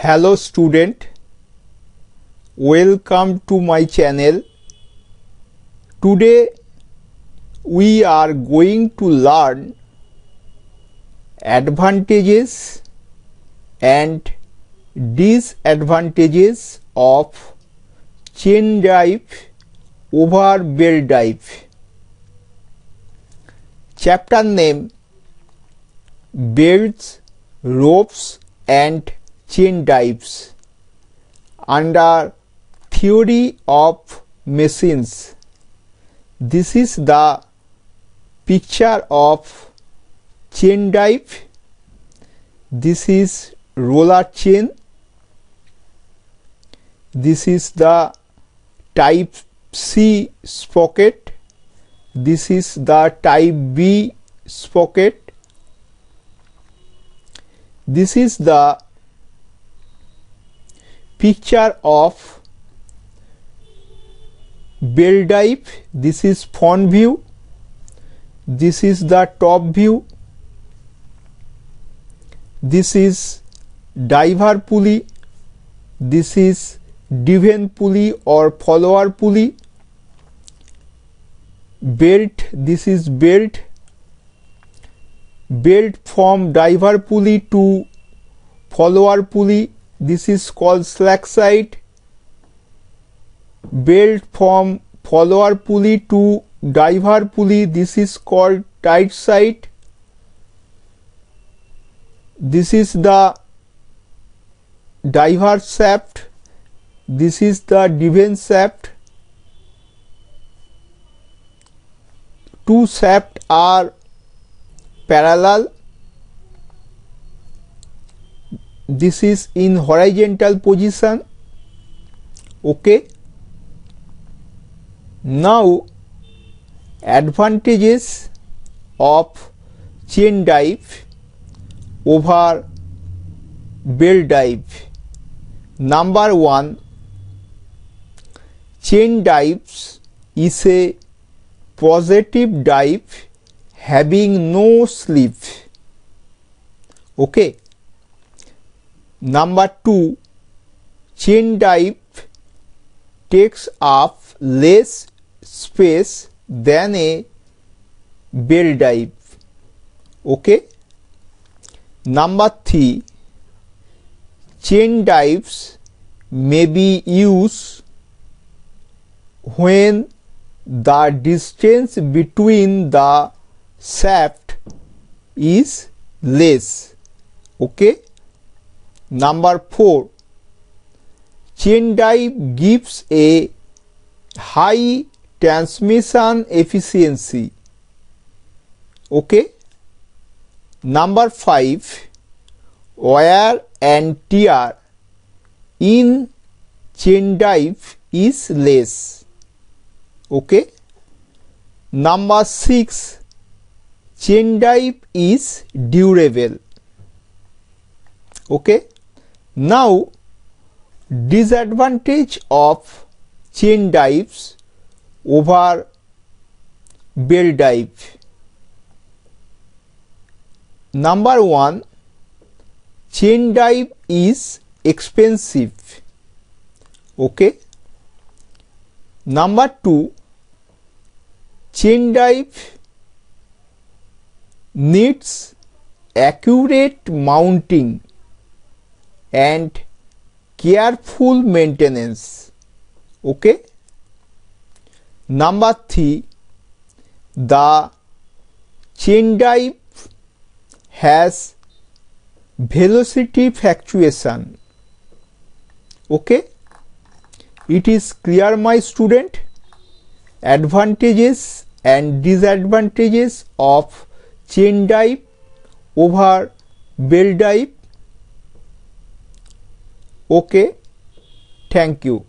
hello student. Welcome to my channel. Today we are going to learn advantages and disadvantages of chain drive over belt drive. Chapter name belts ropes and chain drives under theory of machines this is the picture of chain drive this is roller chain this is the type C sprocket this is the type B sprocket this is the picture of belt drive this is front view. This is the top view. This is driver pulley. This is driven pulley or follower pulley. Belt. This is belt. Belt from driver pulley to follower pulley this is called slack side belt from follower pulley to diver pulley this is called tight side this is the diver shaft this is the driven shaft two shafts are parallel this is in horizontal position. Okay. Now advantages of chain drive over belt drive number 1 chain drives is a positive drive having no slip okay number 2 chain drive takes up less space than a belt drive. Okay? Number 3 chain drives may be used when the distance between the shaft is less. Okay number 4 chain drive gives a high transmission efficiency. Okay? Number 5 wear and tear in chain drive is less. Okay? Number 6 chain drive is durable. Okay now disadvantage of chain drives over belt drive number 1 chain drive is expensive. Okay? Number 2 chain drive needs accurate mounting and careful maintenance okay number 3 the chain drive has velocity fluctuation okay it is clear my student advantages and disadvantages of chain drive over belt drive okay? Thank you